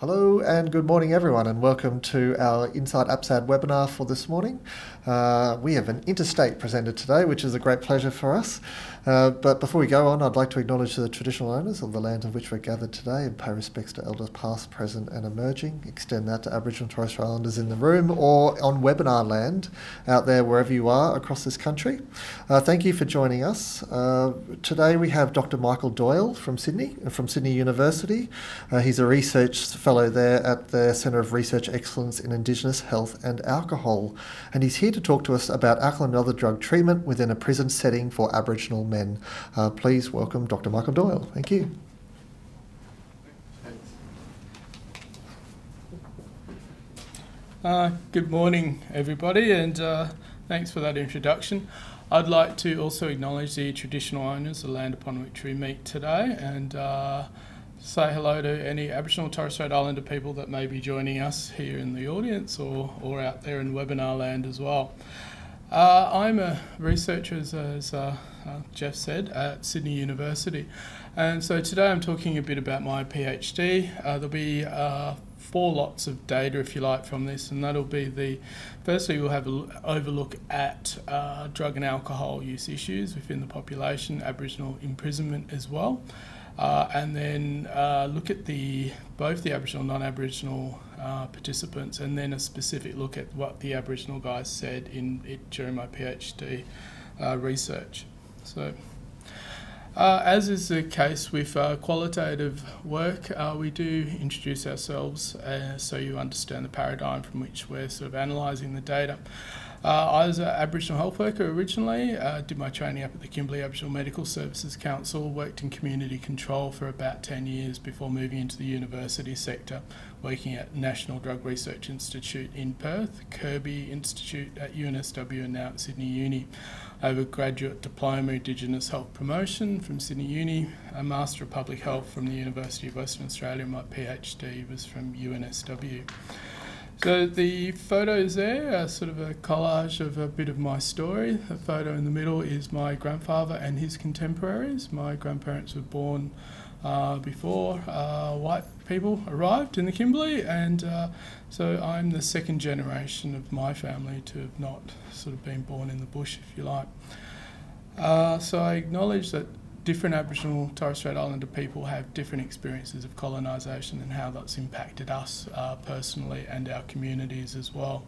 Hello and good morning, everyone, and welcome to our Insight APSAD webinar for this morning. Uh, we have an interstate presenter today, which is a great pleasure for us. Uh, but before we go on, I'd like to acknowledge the traditional owners of the land on which we're gathered today and pay respects to elders past, present, and emerging. Extend that to Aboriginal and Torres Strait Islanders in the room or on webinar land out there, wherever you are across this country. Uh, thank you for joining us. Uh, today we have Dr. Michael Doyle from Sydney, from Sydney University. Uh, he's a research fellow there at the Centre of Research Excellence in Indigenous Health and Alcohol, and he's here to talk to us about alcohol and other drug treatment within a prison setting for Aboriginal men. Uh, please welcome Dr. Michael Doyle. Thank you. Uh, good morning, everybody, and uh, thanks for that introduction. I'd like to also acknowledge the traditional owners of the land upon which we meet today and uh, say hello to any Aboriginal Torres Strait Islander people that may be joining us here in the audience or, or out there in webinar land as well. Uh, I'm a researcher, as, as uh, uh, Jeff said, at Sydney University. And so today I'm talking a bit about my PhD. Uh, there'll be uh, four lots of data, if you like, from this, and that'll be the firstly, we'll have an overlook at uh, drug and alcohol use issues within the population, Aboriginal imprisonment as well. Uh, and then uh, look at the both the Aboriginal and non-Aboriginal uh, participants, and then a specific look at what the Aboriginal guys said in it during my PhD uh, research. So. Uh, as is the case with uh, qualitative work, we do introduce ourselves so you understand the paradigm from which we're sort of analysing the data. Uh, I was an Aboriginal health worker originally, uh, did my training up at the Kimberley Aboriginal Medical Services Council, worked in community control for about 10 years before moving into the university sector, working at National Drug Research Institute in Perth, Kirby Institute at UNSW, and now at Sydney Uni. I have a graduate diploma in Indigenous Health Promotion from Sydney Uni, a Master of Public Health from the University of Western Australia, and my PhD was from UNSW. So the photos there are sort of a collage of a bit of my story. The photo in the middle is my grandfather and his contemporaries. My grandparents were born uh, before uh, white people arrived in the Kimberley, and uh, so I'm the second generation of my family to have not sort of been born in the bush, if you like. Uh, so I acknowledge that different Aboriginal Torres Strait Islander people have different experiences of colonisation and how that's impacted us uh, personally and our communities as well.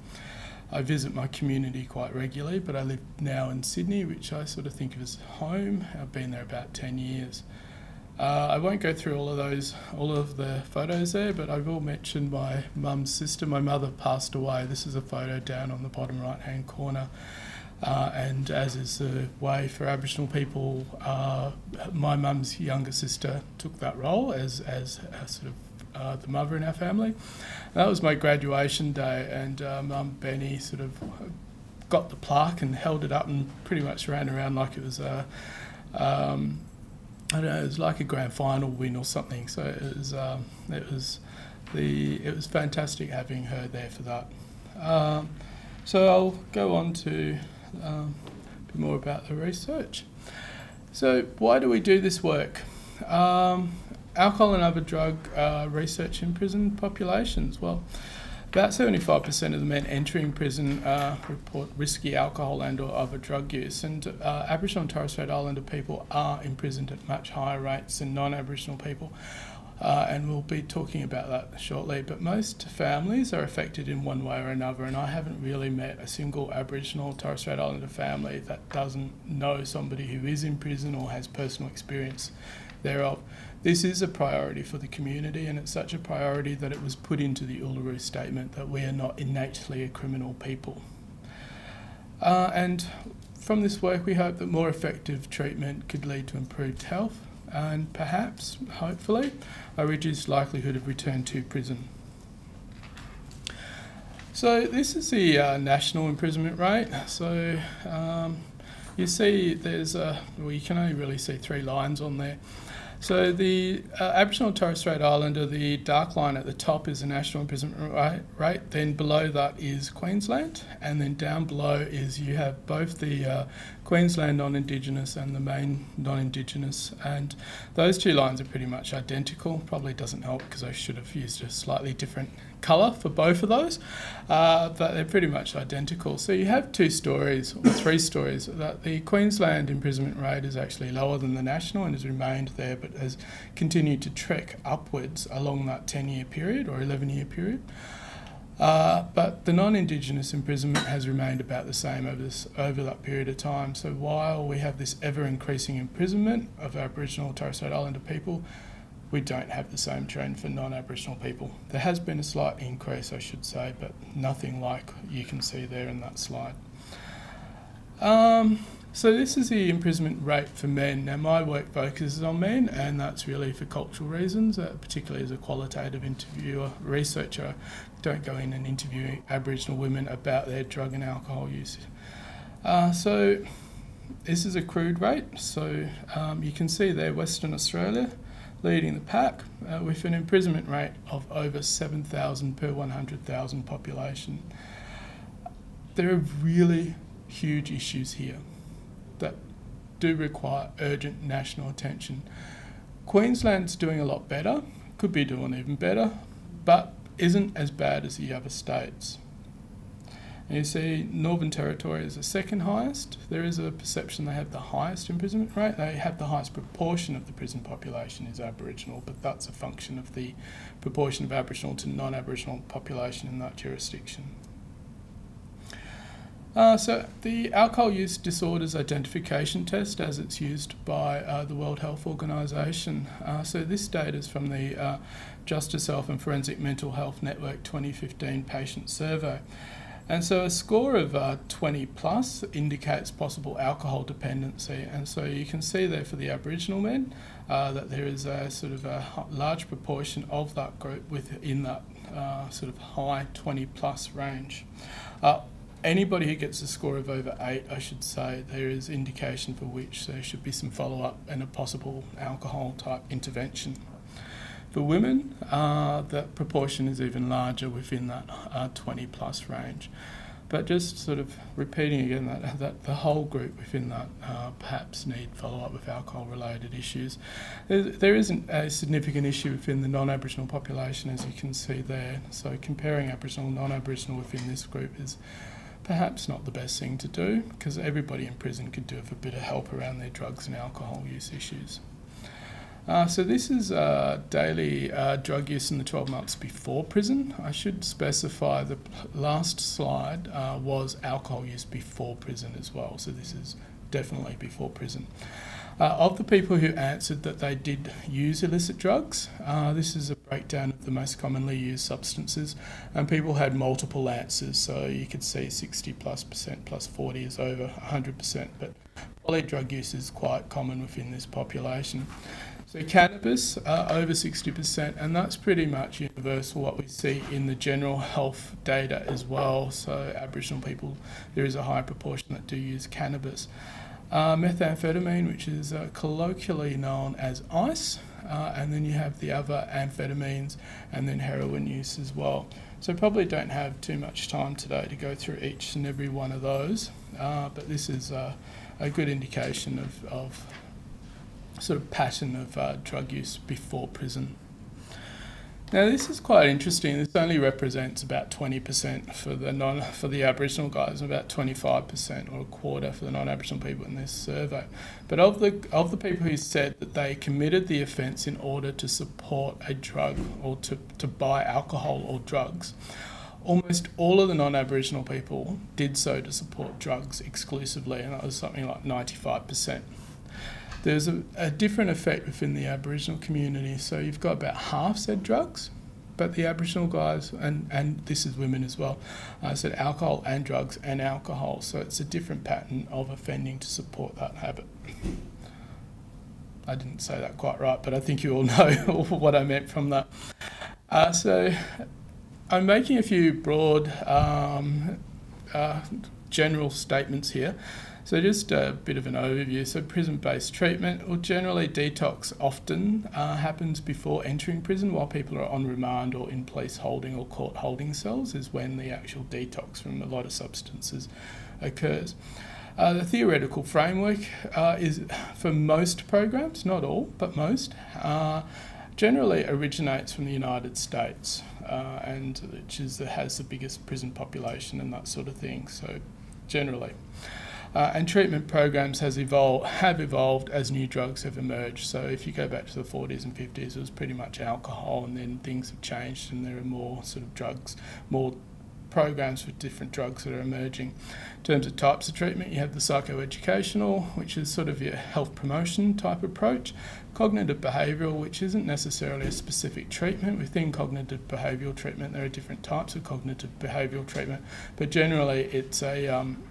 I visit my community quite regularly, but I live now in Sydney, which I sort of think of as home. I've been there about 10 years. Uh, I won't go through all of those, all of the photos there, but I will mention my mum's sister. My mother passed away. This is a photo down on the bottom right hand corner. Uh, and as is the way for Aboriginal people, uh, my mum's younger sister took that role as, as sort of uh, the mother in our family. And that was my graduation day, and uh, mum Benny sort of got the plaque and held it up and pretty much ran around like it was a, um, I know, it was like a grand final win or something. So it was, um, it was the, it was fantastic having her there for that. Um, so I'll go on to um, a bit more about the research. So why do we do this work? Um, alcohol and other drug uh, research in prison populations. Well, about 75% of the men entering prison uh, report risky alcohol and or other drug use, and uh, Aboriginal and Torres Strait Islander people are imprisoned at much higher rates than non-Aboriginal people uh, and we'll be talking about that shortly. But most families are affected in one way or another, and I haven't really met a single Aboriginal Torres Strait Islander family that doesn't know somebody who is in prison or has personal experience thereof. This is a priority for the community, and it's such a priority that it was put into the Uluru Statement that we are not innately a criminal people. Uh, and from this work, we hope that more effective treatment could lead to improved health and perhaps, hopefully, a reduced likelihood of return to prison. So this is the uh, national imprisonment rate. So um, you see there's a, well you can only really see three lines on there. So the uh, Aboriginal and Torres Strait Islander, the dark line at the top is the national imprisonment rate. Then below that is Queensland, and then down below is you have both the uh, Queensland non-Indigenous and the main non-Indigenous, and those two lines are pretty much identical. Probably doesn't help because I should have used a slightly different colour for both of those, uh, but they're pretty much identical. So you have two stories, or three stories, that the Queensland imprisonment rate is actually lower than the national and has remained there, but has continued to trek upwards along that 10 year period or 11 year period. Uh, but the non-Indigenous imprisonment has remained about the same over, this, over that period of time. So while we have this ever-increasing imprisonment of Aboriginal Torres Strait Islander people, we don't have the same trend for non-Aboriginal people. There has been a slight increase, I should say, but nothing like you can see there in that slide. Um, so this is the imprisonment rate for men. Now my work focuses on men, and that's really for cultural reasons, uh, particularly as a qualitative interviewer, researcher. Don't go in and interview Aboriginal women about their drug and alcohol use. Uh, so this is a crude rate. So um, you can see there Western Australia, leading the pack uh, with an imprisonment rate of over 7,000 per 100,000 population. There are really huge issues here that do require urgent national attention. Queensland's doing a lot better, could be doing even better, but isn't as bad as the other states. And you see Northern Territory is the second highest. There is a perception they have the highest imprisonment rate. They have the highest proportion of the prison population is Aboriginal, but that's a function of the proportion of Aboriginal to non-Aboriginal population in that jurisdiction. Uh, so the alcohol use disorders identification test as it's used by uh, the World Health Organization. Uh, so this data is from the uh, Justice Health and Forensic Mental Health Network 2015 patient survey. And so a score of uh, 20 plus indicates possible alcohol dependency. And so you can see there for the Aboriginal men uh, that there is a sort of a large proportion of that group within that uh, sort of high 20 plus range. Uh, anybody who gets a score of over 8, I should say, there is indication for which there should be some follow up and a possible alcohol type intervention. For women, uh, the proportion is even larger within that uh, 20 plus range. But just sort of repeating again that, that the whole group within that uh, perhaps need follow up with alcohol related issues. There, there isn't a significant issue within the non Aboriginal population, as you can see there. So comparing Aboriginal and non Aboriginal within this group is perhaps not the best thing to do because everybody in prison could do with a bit of help around their drugs and alcohol use issues. Uh, so this is uh, daily uh, drug use in the 12 months before prison. I should specify the last slide uh, was alcohol use before prison as well. So this is definitely before prison. Uh, of the people who answered that they did use illicit drugs, uh, this is a breakdown of the most commonly used substances, and people had multiple answers. So you could see 60 plus percent plus 40 is over 100 percent, but poly drug use is quite common within this population. So cannabis, uh, over 60%, and that's pretty much universal what we see in the general health data as well. So Aboriginal people, there is a high proportion that do use cannabis. Uh, methamphetamine, which is uh, colloquially known as ice, uh, and then you have the other amphetamines and then heroin use as well. So probably don't have too much time today to go through each and every one of those, uh, but this is uh, a good indication of, of sort of pattern of uh, drug use before prison. Now this is quite interesting. This only represents about 20% for the non for the Aboriginal guys, and about 25% or a quarter for the non-Aboriginal people in this survey. But of the of the people who said that they committed the offence in order to support a drug or to, to buy alcohol or drugs, almost all of the non-Aboriginal people did so to support drugs exclusively, and that was something like 95%. There's a, a different effect within the Aboriginal community. So you've got about half said drugs, but the Aboriginal guys, and, and this is women as well, uh, said alcohol and drugs and alcohol. So it's a different pattern of offending to support that habit. I didn't say that quite right, but I think you all know what I meant from that. Uh, so I'm making a few broad um, uh, general statements here. So just a bit of an overview. So prison-based treatment, well generally detox often uh, happens before entering prison while people are on remand or in police holding or court holding cells is when the actual detox from a lot of substances occurs. Uh, the theoretical framework uh, is for most programs, not all, but most, uh, generally originates from the United States, uh, and which is has the biggest prison population and that sort of thing. So, generally. Uh, and treatment programs has evolved, have evolved as new drugs have emerged. So if you go back to the 40s and 50s, it was pretty much alcohol, and then things have changed, and there are more sort of drugs, more programs for different drugs that are emerging. In terms of types of treatment, you have the psychoeducational, which is sort of your health promotion type approach, cognitive behavioural, which isn't necessarily a specific treatment. Within cognitive behavioural treatment, there are different types of cognitive behavioural treatment, but generally it's a um,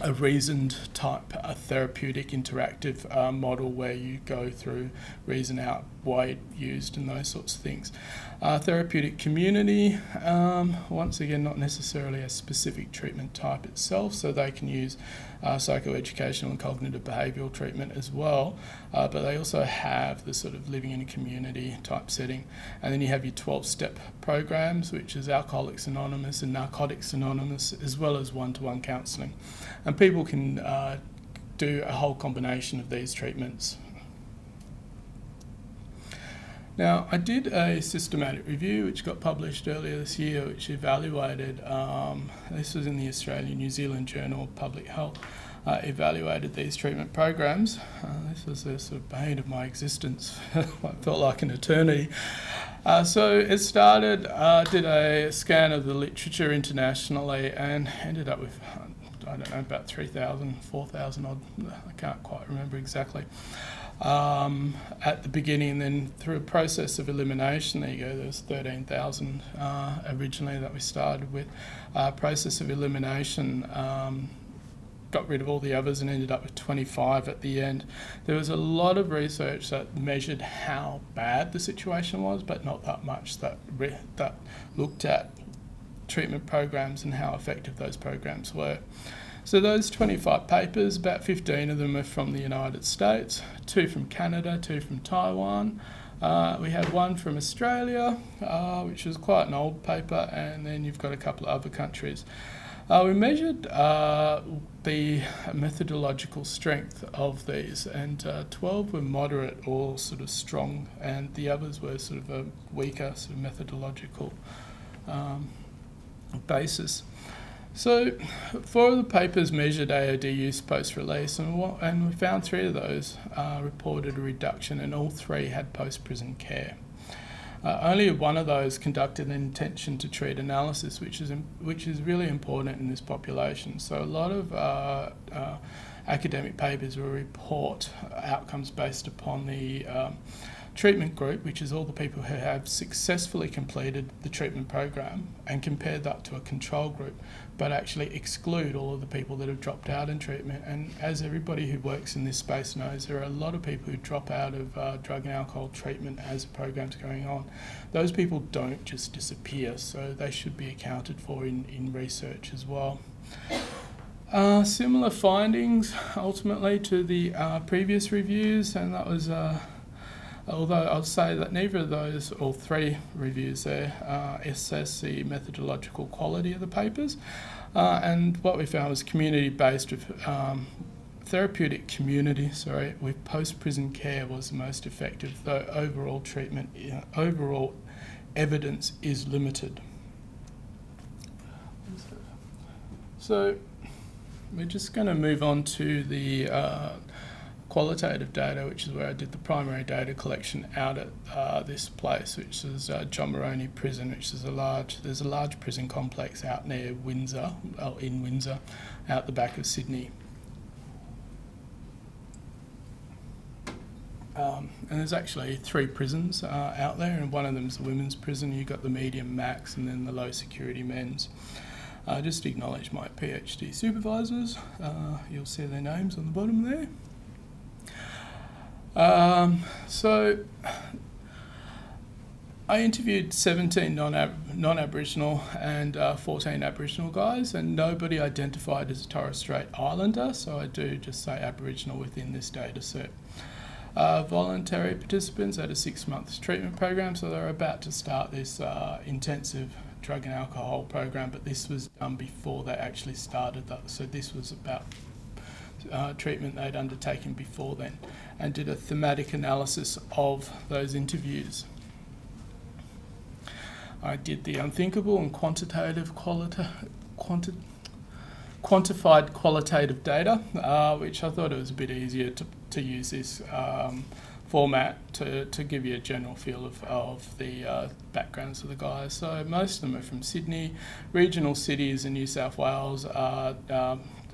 a reasoned type, a therapeutic interactive uh, model where you go through, reason out it used and those sorts of things. Uh, therapeutic community, um, once again, not necessarily a specific treatment type itself, so they can use uh, psychoeducational and cognitive behavioural treatment as well, uh, but they also have the sort of living in a community type setting. And then you have your 12 step programs, which is Alcoholics Anonymous and Narcotics Anonymous, as well as one to one counselling. And people can uh, do a whole combination of these treatments now, I did a systematic review which got published earlier this year, which evaluated, um, this was in the Australian New Zealand Journal of Public Health, uh, evaluated these treatment programs. Uh, this was the sort of bane of my existence, what felt like an eternity. Uh, so it started, uh, did a scan of the literature internationally and ended up with, I don't know, about 3,000, 4,000 odd, I can't quite remember exactly um, at the beginning, then through a process of elimination, there you go, there was 13,000 uh, originally that we started with. Uh, process of elimination, um, got rid of all the others and ended up with 25 at the end. There was a lot of research that measured how bad the situation was, but not that much that, that looked at treatment programs and how effective those programs were. So those 25 papers, about 15 of them are from the United States, two from Canada, two from Taiwan. Uh, we had one from Australia, uh, which was quite an old paper, and then you've got a couple of other countries. Uh, we measured uh, the methodological strength of these, and uh, 12 were moderate or sort of strong, and the others were sort of a weaker sort of methodological um, basis. So, four of the papers measured AOD use post release, and, and we found three of those uh, reported a reduction, and all three had post prison care. Uh, only one of those conducted an intention to treat analysis, which is which is really important in this population. So a lot of uh, uh academic papers will report outcomes based upon the um, treatment group, which is all the people who have successfully completed the treatment program, and compare that to a control group, but actually exclude all of the people that have dropped out in treatment. And as everybody who works in this space knows, there are a lot of people who drop out of uh, drug and alcohol treatment as the program's going on. Those people don't just disappear, so they should be accounted for in, in research as well. Uh, similar findings ultimately to the uh, previous reviews, and that was uh, although I'll say that neither of those, or three reviews there, uh, assess the methodological quality of the papers. Uh, and what we found was community-based um, therapeutic community, sorry, with post-prison care was the most effective, though overall treatment, overall evidence is limited. So we're just going to move on to the uh, qualitative data, which is where I did the primary data collection out at uh, this place, which is uh, John Morony Prison, which is a large, there's a large prison complex out near Windsor, well, in Windsor, out the back of Sydney. Um, and there's actually three prisons uh, out there, and one of them is the women's prison. You've got the medium max and then the low security men's. Uh, just acknowledge my PhD supervisors. Uh, you'll see their names on the bottom there. I interviewed 17 non Aboriginal and uh, 14 Aboriginal guys, and nobody identified as a Torres Strait Islander, so I do just say Aboriginal within this data set. Uh, voluntary participants at a six month treatment program, so they're about to start this uh, intensive drug and alcohol program, but this was done before they actually started that, so this was about uh, treatment they'd undertaken before then, and did a thematic analysis of those interviews. I did the unthinkable and quantitative quantified qualitative data, uh, which I thought it was a bit easier to, to use this um, format to, to give you a general feel of, of the uh, backgrounds of the guys. So most of them are from Sydney, regional cities in New South Wales, uh,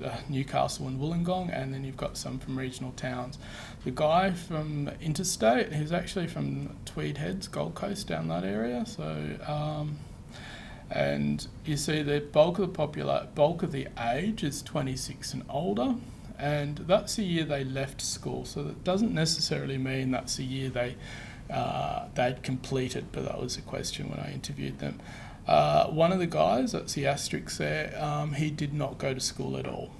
uh, Newcastle and Wollongong, and then you've got some from regional towns. The guy from Interstate, he's actually from Tweed Heads, Gold Coast, down that area. So, um, and you see the bulk of the popular bulk of the age is 26 and older, and that's the year they left school. So that doesn't necessarily mean that's the year they uh, they'd completed, but that was a question when I interviewed them. Uh, one of the guys, that's the asterisk there, um, he did not go to school at all.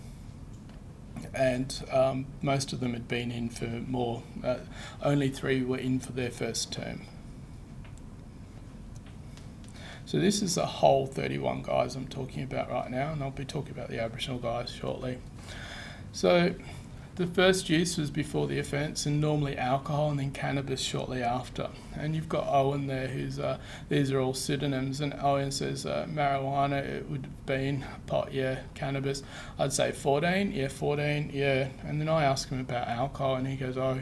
And um, most of them had been in for more, uh, only three were in for their first term. So this is the whole 31 guys I'm talking about right now, and I'll be talking about the Aboriginal guys shortly. So the first use was before the offence, and normally alcohol, and then cannabis shortly after. And you've got Owen there, who's uh, these are all pseudonyms, and Owen says uh, marijuana. It would have been pot, yeah, cannabis. I'd say 14, yeah, 14, yeah. And then I ask him about alcohol, and he goes, oh,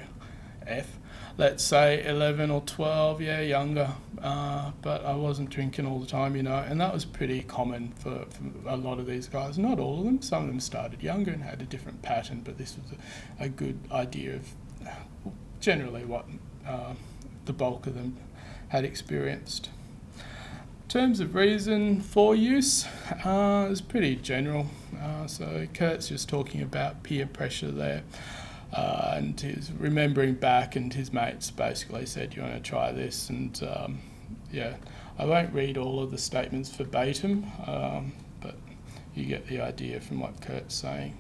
F let's say 11 or 12, yeah, younger. Uh, but I wasn't drinking all the time, you know, and that was pretty common for, for, a lot of these guys. Not all of them, some of them started younger and had a different pattern, but this was a, a good idea of generally what uh, the bulk of them had experienced. In terms of reason for use, uh, it's pretty general. Uh, so Kurt's just talking about peer pressure there. Uh, and he's remembering back, and his mates basically said, "You want to try this?" And um, yeah, I won't read all of the statements verbatim, um, but you get the idea from what Kurt's saying.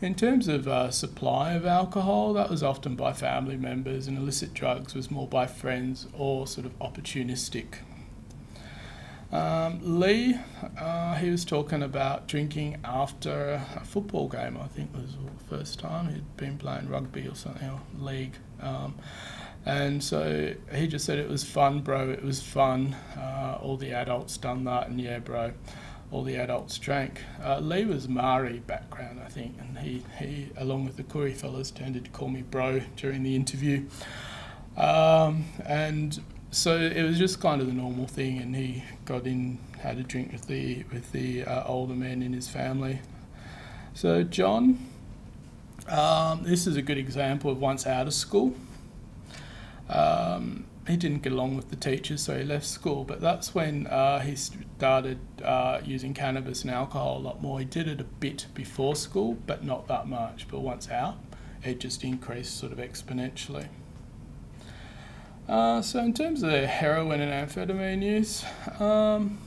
In terms of uh, supply of alcohol, that was often by family members, and illicit drugs was more by friends or sort of opportunistic um, Lee, uh, he was talking about drinking after a football game. I think was the first time he'd been playing rugby or something or league. Um, and so he just said it was fun, bro. It was fun. Uh, all the adults done that, and yeah, bro, all the adults drank. Uh, Lee was Maori background, I think, and he, he along with the Koori fellas, tended to call me bro during the interview. Um, and so it was just kind of the normal thing, and he got in, had a drink with the with the uh, older men in his family. So John, um, this is a good example of once out of school. Um, he didn't get along with the teachers, so he left school. But that's when uh, he started uh, using cannabis and alcohol a lot more. He did it a bit before school, but not that much. But once out, it just increased sort of exponentially. Uh, so in terms of heroin and amphetamine use, um,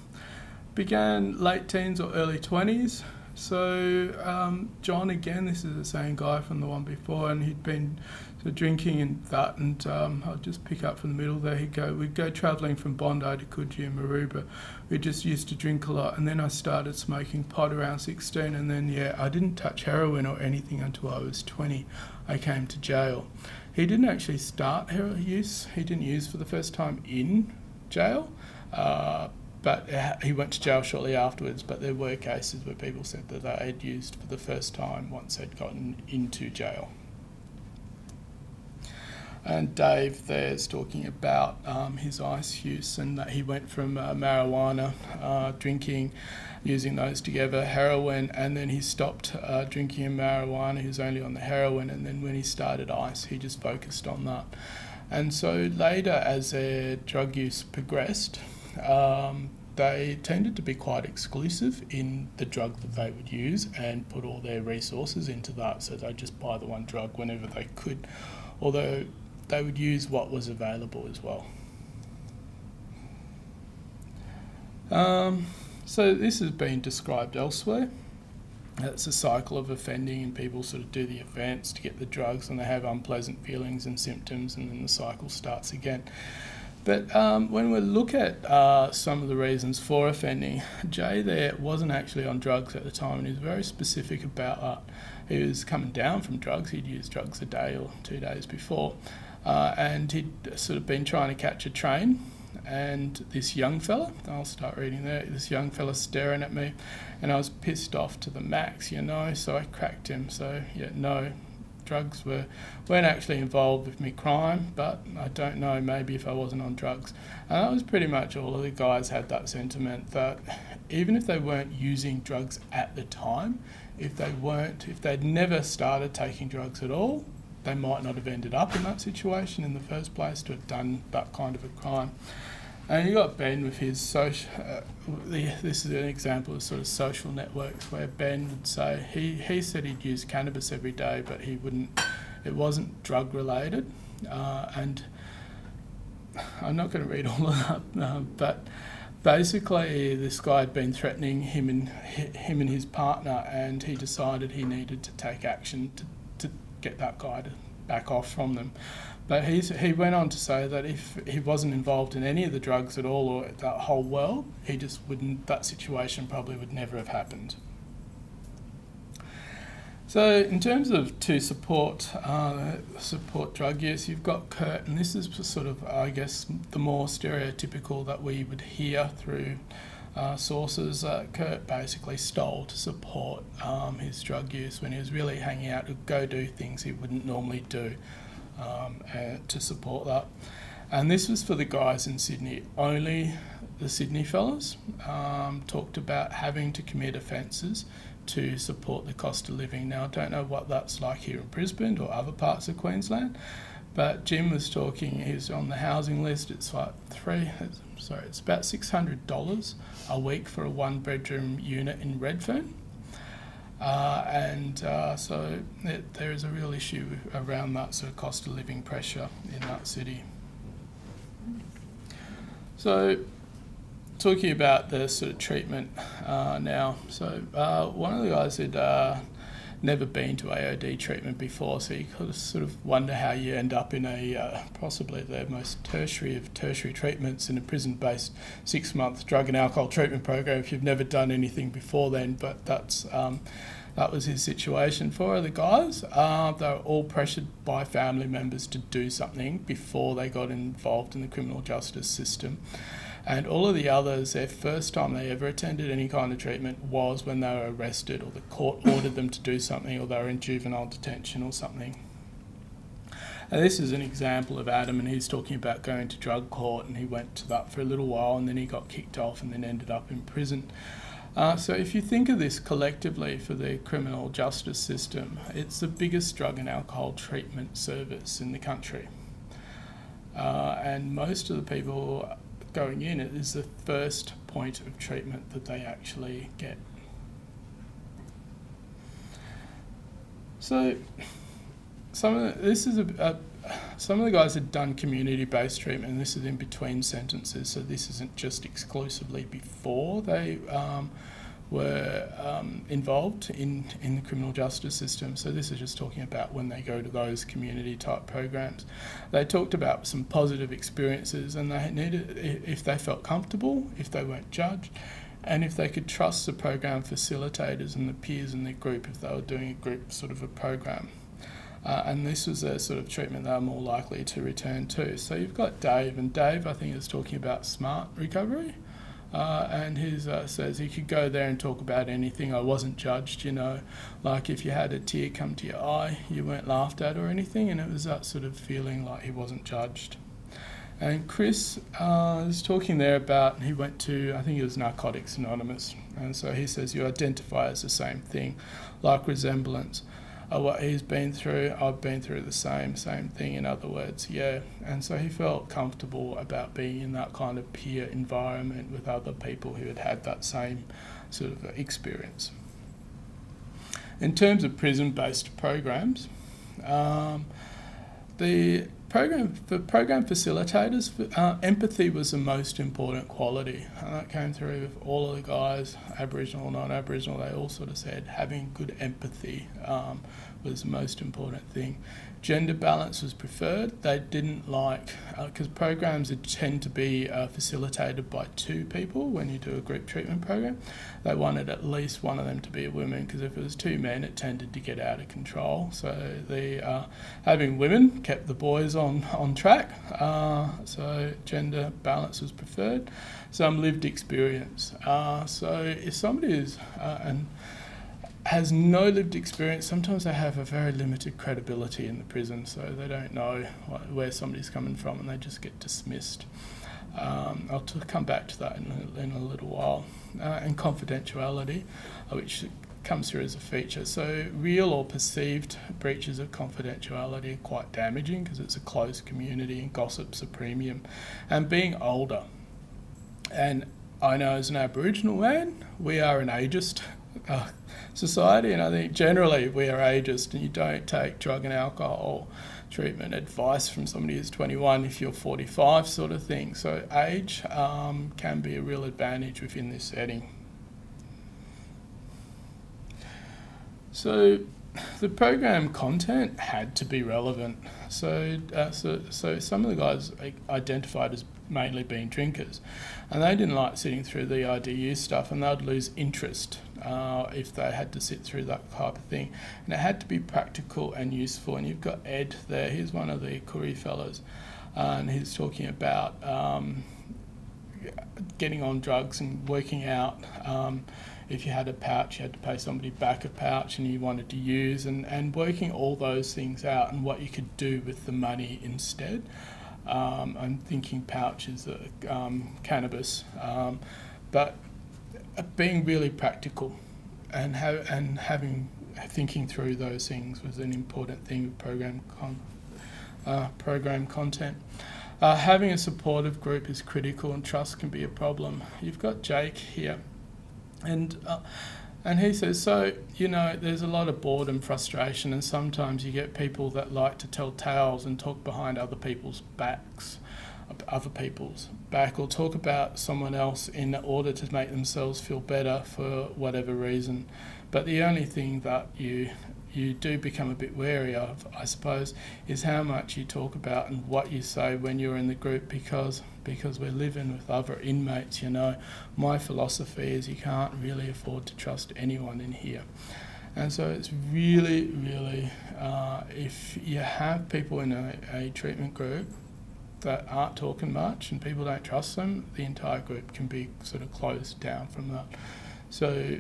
began late teens or early 20s. So um, John, again, this is the same guy from the one before, and he'd been drinking and that, and um, I'll just pick up from the middle there. He'd go, we'd go travelling from Bondi to Coogee and Maroubra. We just used to drink a lot, and then I started smoking pot around 16, and then yeah, I didn't touch heroin or anything until I was 20. I came to jail. He didn't actually start heroin use. He didn't use for the first time in jail. Uh, but he went to jail shortly afterwards. But there were cases where people said that they had used for the first time once they'd gotten into jail. And Dave there's talking about um, his ice use and that he went from uh, marijuana, uh, drinking, using those together, heroin, and then he stopped uh, drinking marijuana. He was only on the heroin, and then when he started ice, he just focused on that. And so later, as their drug use progressed, um, they tended to be quite exclusive in the drug that they would use and put all their resources into that. So they just buy the one drug whenever they could, although they would use what was available as well. Um, so this has been described elsewhere. It's a cycle of offending, and people sort of do the events to get the drugs, and they have unpleasant feelings and symptoms, and then the cycle starts again. But um, when we look at uh, some of the reasons for offending, Jay there wasn't actually on drugs at the time, and he was very specific about that. He was coming down from drugs. He'd used drugs a day or two days before, uh, and he'd sort of been trying to catch a train and this young fella, I'll start reading there, this young fella staring at me, and I was pissed off to the max, you know, so I cracked him. So, yeah, no, drugs were, weren't actually involved with me crime, but I don't know, maybe if I wasn't on drugs. And that was pretty much all of the guys had that sentiment that even if they weren't using drugs at the time, if they weren't, if they'd never started taking drugs at all, they might not have ended up in that situation in the first place to have done that kind of a crime. And you got Ben with his social. Uh, this is an example of sort of social networks where Ben would say he, he said he'd use cannabis every day, but he wouldn't. It wasn't drug related, uh, and I'm not going to read all of that, uh, but basically this guy had been threatening him and him and his partner, and he decided he needed to take action to, to get that guy to back off from them. But he's, he went on to say that if he wasn't involved in any of the drugs at all or that whole world, he just wouldn't, that situation probably would never have happened. So, in terms of to support uh, support drug use, you've got Kurt, and this is sort of, I guess, the more stereotypical that we would hear through uh, sources. Uh, Kurt basically stole to support um, his drug use when he was really hanging out to go do things he wouldn't normally do um, to support that. And this was for the guys in Sydney. Only the Sydney fellas um, talked about having to commit offences to support the cost of living. Now, I don't know what that's like here in Brisbane or other parts of Queensland, but Jim was talking, he's on the housing list, it's like three, sorry, it's about $600 a week for a one bedroom unit in Redfern. Uh, and uh, so it, there is a real issue around that sort of cost of living pressure in that city. So, talking about the sort of treatment uh, now. So, uh, one of the guys had never been to AOD treatment before, so you sort of wonder how you end up in a uh, possibly the most tertiary of tertiary treatments in a prison based six month drug and alcohol treatment program if you've never done anything before then. But that's um, that was his situation. For the guys, uh, they were all pressured by family members to do something before they got involved in the criminal justice system. And all of the others, their first time they ever attended any kind of treatment was when they were arrested or the court ordered them to do something or they were in juvenile detention or something. And this is an example of Adam, and he's talking about going to drug court, and he went to that for a little while, and then he got kicked off, and then ended up in prison. Uh, so, if you think of this collectively for the criminal justice system, it's the biggest drug and alcohol treatment service in the country. Uh, and most of the people going in, it is the first point of treatment that they actually get. So, some of the, this is a, a some of the guys had done community-based treatment, this is in between sentences, so this isn't just exclusively before they um, were um, involved in, in the criminal justice system. So this is just talking about when they go to those community type programs. They talked about some positive experiences and they needed, if they felt comfortable, if they weren't judged, and if they could trust the program facilitators and the peers in the group if they were doing a group sort of a program. Uh, and this was a sort of treatment they are more likely to return to. So you've got Dave, and Dave, I think, is talking about smart recovery. Uh, and he uh, says he could go there and talk about anything. I wasn't judged, you know, like if you had a tear come to your eye, you weren't laughed at or anything, and it was that sort of feeling like he wasn't judged. And Chris uh, is talking there about he went to I think it was Narcotics Anonymous, and so he says you identify as the same thing, like resemblance uh, what he's been through, I've been through the same, same thing, in other words, yeah. And so he felt comfortable about being in that kind of peer environment with other people who had had that same sort of experience. In terms of prison based programs, um, the program for program facilitators, uh, empathy was the most important quality, and that came through with all of the guys, Aboriginal, non-Aboriginal. They all sort of said having good empathy um, was the most important thing. Gender balance was preferred. They didn't like, because uh, programs tend to be uh, facilitated by two people when you do a group treatment program. They wanted at least one of them to be a woman, because if it was two men, it tended to get out of control. So the uh, having women kept the boys on, on track. Uh, so gender balance was preferred. Some lived experience. Uh, so if somebody is, uh, and has no lived experience, sometimes they have a very limited credibility in the prison, so they don't know where somebody's coming from and they just get dismissed. Um, I'll come back to that in a, in a little while. Uh, and confidentiality, uh, which comes through as a feature. So, real or perceived breaches of confidentiality are quite damaging because it's a closed community and gossip's a premium. And being older, and I know as an Aboriginal man, we are an ageist uh, society, and I think generally we are ageist, and you don't take drug and alcohol treatment advice from somebody who's 21 if you're 45, sort of thing. So age um, can be a real advantage within this setting. So the program content had to be relevant. So, uh, so, so some of the guys identified as mainly being drinkers, and they didn't like sitting through the IDU stuff, and they'd lose interest uh, if they had to sit through that type of thing. And it had to be practical and useful. And you've got Ed there; he's one of the Koori fellows, uh, and he's talking about um, getting on drugs and working out. Um, if you had a pouch, you had to pay somebody back a pouch and you wanted to use, and, and working all those things out and what you could do with the money instead. Um, I'm thinking pouches, uh, um, cannabis, um, but being really practical and ha- and having thinking through those things was an important thing with program con- uh, program content. Uh, having a supportive group is critical, and trust can be a problem. You've got Jake here, and uh, and he says so. You know, there's a lot of boredom, frustration, and sometimes you get people that like to tell tales and talk behind other people's backs other people's back or talk about someone else in order to make themselves feel better for whatever reason. But the only thing that you you do become a bit wary of, I suppose, is how much you talk about and what you say when you're in the group because because we're living with other inmates, you know. My philosophy is you can't really afford to trust anyone in here. And so it's really, really, uh, if you have people in a, a treatment group that aren't talking much and people don't trust them, the entire group can be sort of closed down from that. So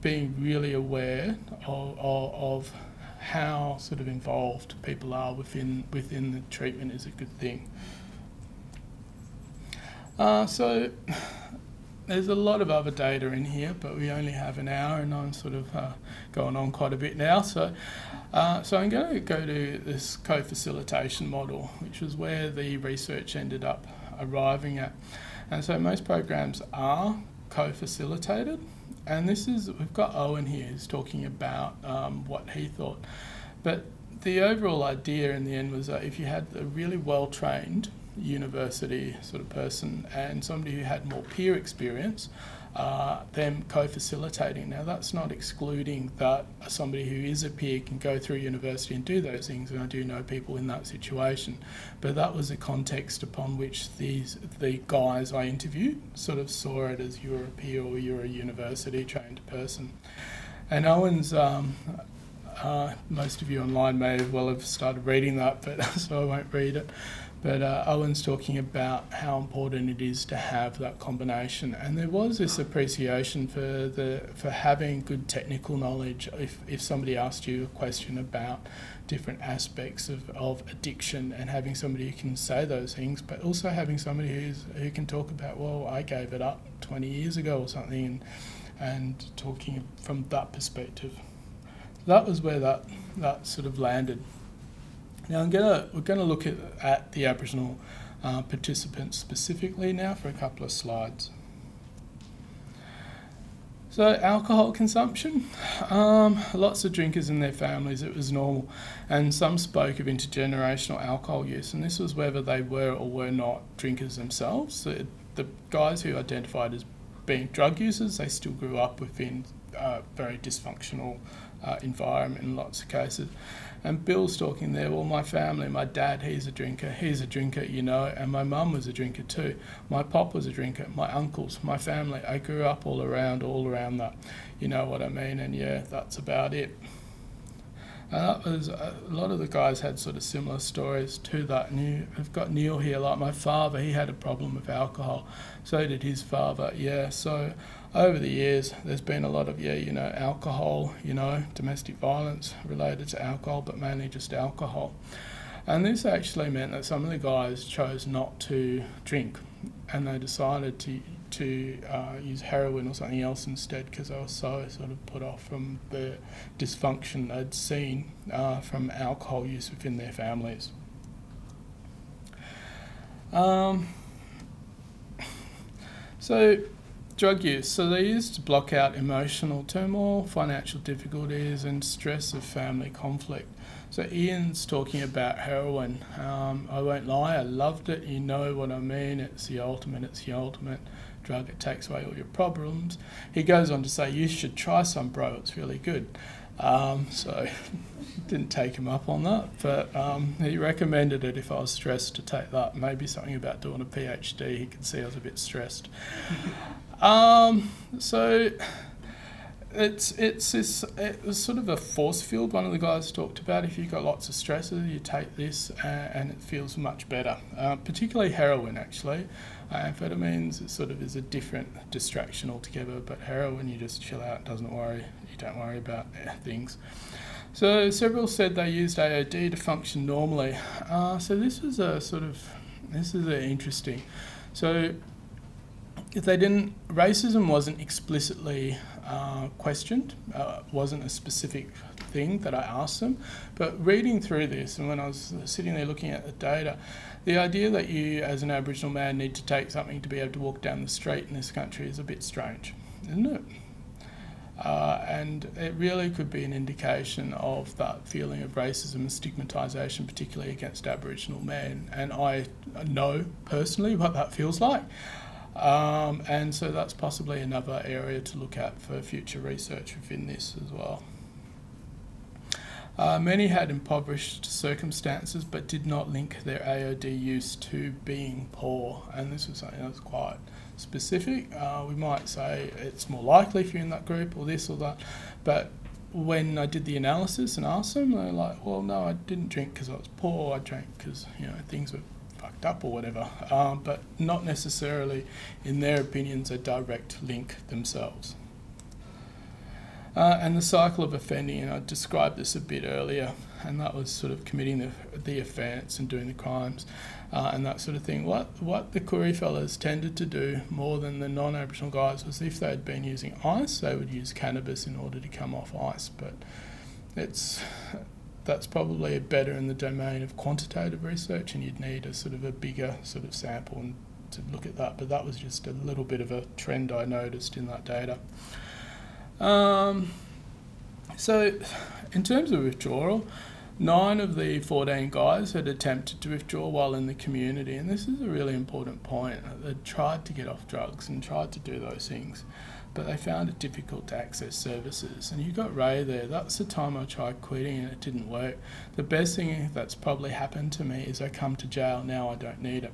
being really aware of, of, of how sort of involved people are within within the treatment is a good thing. Uh, so there's a lot of other data in here, but we only have an hour, and I'm sort of uh, going on quite a bit now. So, uh, so I'm going to go to this co-facilitation model, which is where the research ended up arriving at. And so most programs are co-facilitated, and this is we've got Owen here who's talking about um, what he thought, but the overall idea in the end was that if you had a really well trained university sort of person and somebody who had more peer experience, uh, them co-facilitating. Now that's not excluding that somebody who is a peer can go through university and do those things, and I do know people in that situation. But that was the context upon which these the guys I interviewed sort of saw it as you're a peer or you're a university trained person. And Owen's um, uh, most of you online may well have started reading that, but so I won't read it. But uh, Owen's talking about how important it is to have that combination, and there was this appreciation for the for having good technical knowledge. If if somebody asked you a question about different aspects of, of addiction, and having somebody who can say those things, but also having somebody who's who can talk about, well, I gave it up 20 years ago or something, and and talking from that perspective. That was where that that sort of landed. Now I'm gonna, we're going to look at, at the Aboriginal uh, participants specifically now for a couple of slides. So, alcohol consumption, um, lots of drinkers in their families, it was normal. And some spoke of intergenerational alcohol use, and this was whether they were or were not drinkers themselves. So the guys who identified as being drug users, they still grew up within a very dysfunctional uh, environment in lots of cases. And Bill's talking there, well, my family, my dad, he's a drinker, he's a drinker, you know, and my mum was a drinker too. My pop was a drinker, my uncles, my family, I grew up all around, all around that. You know what I mean? And yeah, that's about it. And that was uh, a lot of the guys had sort of similar stories to that. And you, I've got Neil here, like my father, he had a problem with alcohol. So did his father, yeah. So over the years, there's been a lot of, yeah, you know, alcohol, you know, domestic violence related to alcohol, but mainly just alcohol. And this actually meant that some of the guys chose not to drink and they decided to to uh, use heroin or something else instead because they were so sort of put off from the dysfunction they'd seen uh, from alcohol use within their families. Um, so drug use. So they used to block out emotional turmoil, financial difficulties, and stress of family conflict. So Ian's talking about heroin. Um, I won't lie, I loved it. You know what I mean. It's the ultimate. It's the ultimate drug. It takes away all your problems. He goes on to say you should try some, bro. It's really good. Um, so didn't take him up on that, but um, he recommended it if I was stressed to take that. Maybe something about doing a PhD. He could see I was a bit stressed. Um, so it's it's this it was sort of a force field. One of the guys talked about if you've got lots of stresses, you take this and, and it feels much better. Uh, particularly heroin, actually. Uh, amphetamines it sort of is a different distraction altogether, but heroin you just chill out, doesn't worry, you don't worry about things. So several said they used AOD to function normally. Uh, so this is a sort of this is interesting. So if they didn't, racism wasn't explicitly uh, questioned, uh, wasn't a specific thing that I asked them. But reading through this, and when I was sitting there looking at the data, the idea that you, as an Aboriginal man, need to take something to be able to walk down the street in this country is a bit strange, isn't it? Uh, and it really could be an indication of that feeling of racism and stigmatisation, particularly against Aboriginal men. And I know personally what that feels like. Um, and so that's possibly another area to look at for future research within this as well. Uh, many had impoverished circumstances but did not link their AOD use to being poor, and this was something that was quite specific. Uh, we might say it's more likely if you're in that group or this or that, but when I did the analysis and asked them, they're like, well, no, I didn't drink because I was poor, I drank because you know things were up or whatever, um, but not necessarily, in their opinions, a direct link themselves. Uh, and the cycle of offending, and I described this a bit earlier, and that was sort of committing the, the offence and doing the crimes uh, and that sort of thing. What what the Koori fellas tended to do more than the non-Aboriginal guys was if they had been using ice, they would use cannabis in order to come off ice, but it's that's probably better in the domain of quantitative research, and you'd need a sort of a bigger sort of sample and to look at that. But that was just a little bit of a trend I noticed in that data. Um, so, in terms of withdrawal, nine of the 14 guys had attempted to withdraw while in the community, and this is a really important point. They tried to get off drugs and tried to do those things but they found it difficult to access services. And you got Ray there. That's the time I tried quitting and it didn't work. The best thing that's probably happened to me is I come to jail now. I don't need it.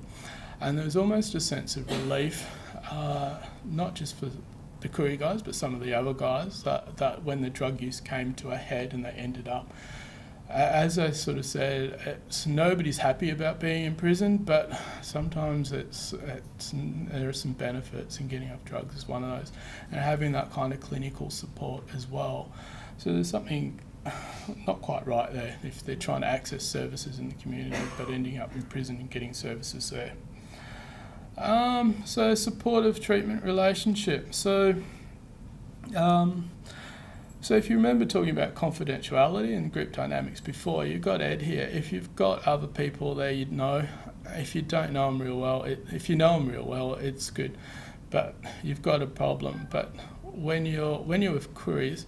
And there was almost a sense of relief, uh, not just for the Koori guys, but some of the other guys that, that when the drug use came to a head and they ended up as I sort of said, nobody's happy about being in prison, but sometimes it's, it's, there are some benefits in getting off drugs is one of those, and having that kind of clinical support as well. So there's something not quite right there if they're trying to access services in the community, but ending up in prison and getting services there. Um, so supportive treatment relationship. So. Um, so if you remember talking about confidentiality and group dynamics before, you've got Ed here. If you've got other people there you'd know, if you don't know them real well, it, if you know them real well, it's good. But you've got a problem. But when you're when you're with Kooris,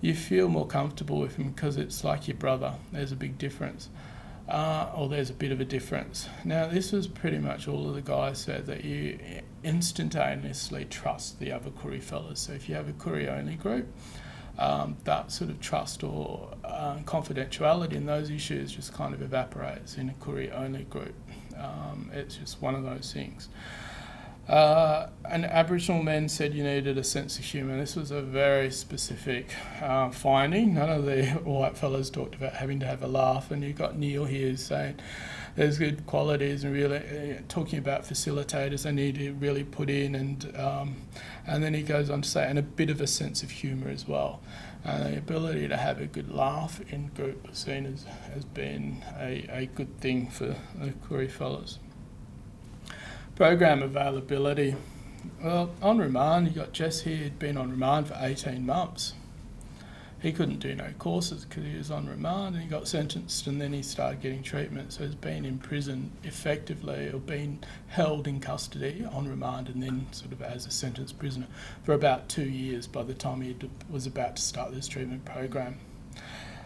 you feel more comfortable with them because it's like your brother. There's a big difference. Uh, or there's a bit of a difference. Now, this was pretty much all of the guys said that you instantaneously trust the other Koori fellas. So if you have a Koori only group, um, that sort of trust or uh, confidentiality in those issues just kind of evaporates in a Koori only group. Um, it's just one of those things. Uh, and Aboriginal men said you needed a sense of humour. This was a very specific uh, finding. None of the white fellows talked about having to have a laugh, and you got Neil here saying there's good qualities and really uh, talking about facilitators they need to really put in, and um, and then he goes on to say and a bit of a sense of humour as well. And the ability to have a good laugh in group seen as has been a, a good thing for the Koori fellows. Program availability. Well, on remand, you got Jess here, he'd been on remand for 18 months. He couldn't do no courses because he was on remand and he got sentenced and then he started getting treatment. So he's been in prison effectively or been held in custody on remand and then sort of as a sentenced prisoner for about two years by the time he was about to start this treatment program.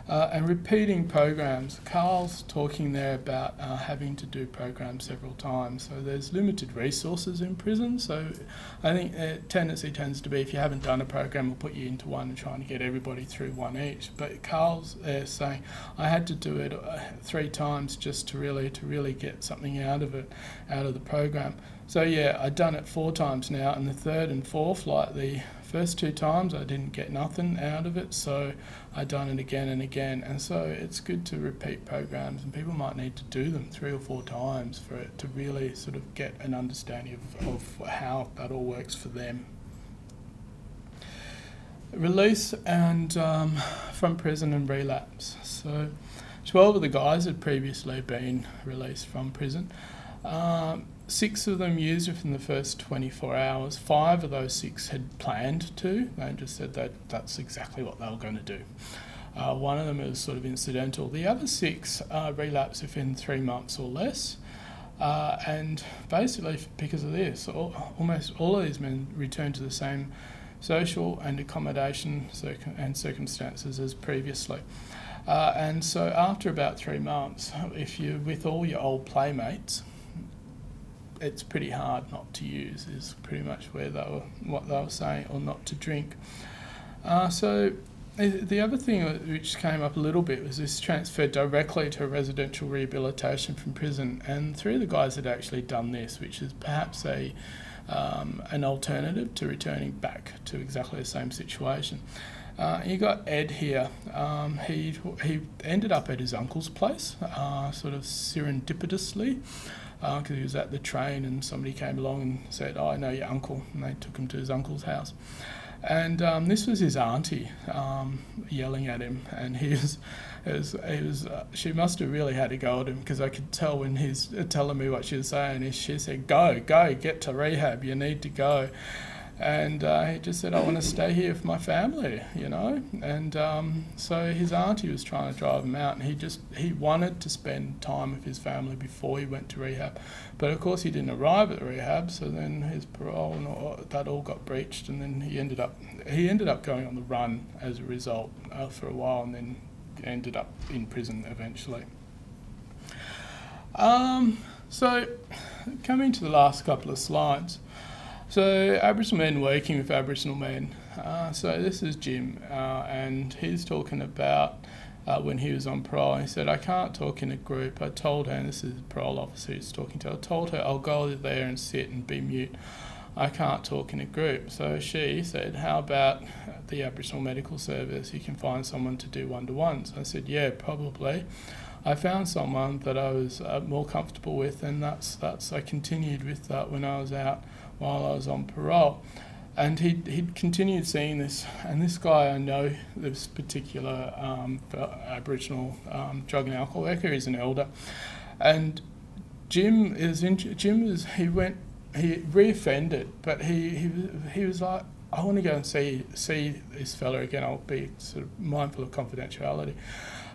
Uh, and repeating programs. Carl's talking there about uh, having to do programs several times. So there's limited resources in prison. So I think the tendency tends to be if you haven't done a program, we'll put you into one and trying to get everybody through one each. But Carl's there saying I had to do it uh, three times just to really to really get something out of it, out of the program. So yeah, I've done it four times now, and the third and fourth, like the First two times I didn't get nothing out of it, so I done it again and again. And so it's good to repeat programs, and people might need to do them three or four times for it to really sort of get an understanding of, of how that all works for them. Release and um, from prison and relapse. So 12 of the guys had previously been released from prison. Um, six of them used within the first 24 hours. Five of those six had planned to. They just said that that's exactly what they were going to do. Uh, one of them was sort of incidental. The other six uh, relapsed within three months or less. Uh, and basically, because of this, all, almost all of these men returned to the same social and accommodation and circumstances as previously. Uh, and so, after about three months, if you're with all your old playmates, it's pretty hard not to use is pretty much where they were what they were saying or not to drink. Uh, so the other thing which came up a little bit was this transfer directly to residential rehabilitation from prison, and three of the guys had actually done this, which is perhaps a um, an alternative to returning back to exactly the same situation. Uh, you got Ed here. Um, he he ended up at his uncle's place, uh, sort of serendipitously because uh, he was at the train and somebody came along and said, oh, I know your uncle. And they took him to his uncle's house. And um, this was his auntie um, yelling at him, and he was, it was, it was uh, she must have really had to go at him because I could tell when he's telling me what she was saying. She said, "Go, go, get to rehab. You need to go." And uh, he just said, I want to stay here with my family, you know. And um, so his auntie was trying to drive him out, and he just he wanted to spend time with his family before he went to rehab. But of course, he didn't arrive at rehab, so then his parole and all, that all got breached, and then he ended up he ended up going on the run as a result uh, for a while, and then ended up in prison eventually. Um, so, coming to the last couple of slides. So Aboriginal men working with Aboriginal men. Uh, so this is Jim, uh, and he's talking about uh, when he was on parole. He said, "I can't talk in a group." I told her, and this is the parole officer he's talking to. I told her I'll go there and sit and be mute. I can't talk in a group. So she said, How about the Aboriginal Medical Service? You can find someone to do one to ones. I said, Yeah, probably. I found someone that I was uh, more comfortable with, and that's, that's I continued with that when I was out while I was on parole. And he'd, he'd continued seeing this, and this guy I know, this particular um, Aboriginal um, drug and alcohol worker, he's an elder, and Jim is in, Jim is he went he reoffended, but he he he was like I want to go and see see this fella again. I'll be sort of mindful of confidentiality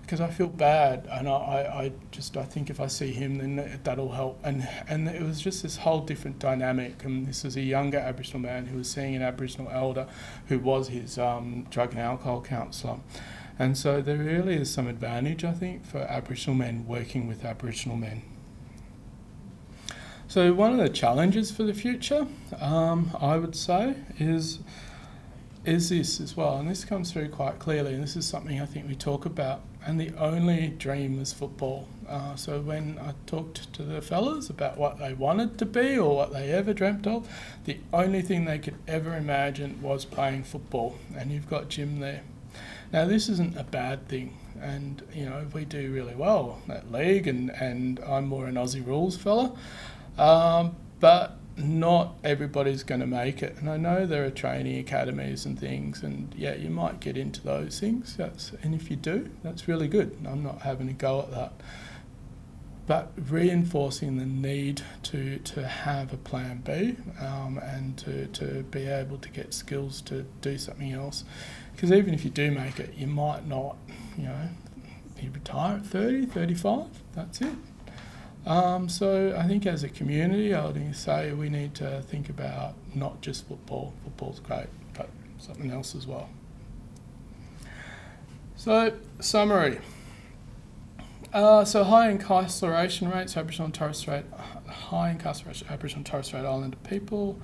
because I feel bad, and I, I, just I think if I see him, then that'll help. And and it was just this whole different dynamic. And this was a younger Aboriginal man who was seeing an Aboriginal elder, who was his um, drug and alcohol counsellor. And so there really is some advantage, I think, for Aboriginal men working with Aboriginal men. So one of the challenges for the future, um, I would say, is is this as well, and this comes through quite clearly, and this is something I think we talk about. And the only dream was football. Uh, so when I talked to the fellas about what they wanted to be or what they ever dreamt of, the only thing they could ever imagine was playing football. And you've got Jim there. Now this isn't a bad thing, and you know we do really well at league, and and I'm more an Aussie rules fella, um, but not everybody's going to make it. And I know there are training academies and things, and yeah, you might get into those things. That's, and if you do, that's really good. I'm not having a go at that. But reinforcing the need to, to have a plan B um, and to, to be able to get skills to do something else. Because even if you do make it, you might not, you know, you retire at 30, 35, that's it. Um, so I think as a community, I would say we need to think about not just football. Football's great, but something else as well. So summary. Uh, so high incarceration rates, Aboriginal and Torres Strait, high incarceration Aboriginal and Torres Strait Islander people.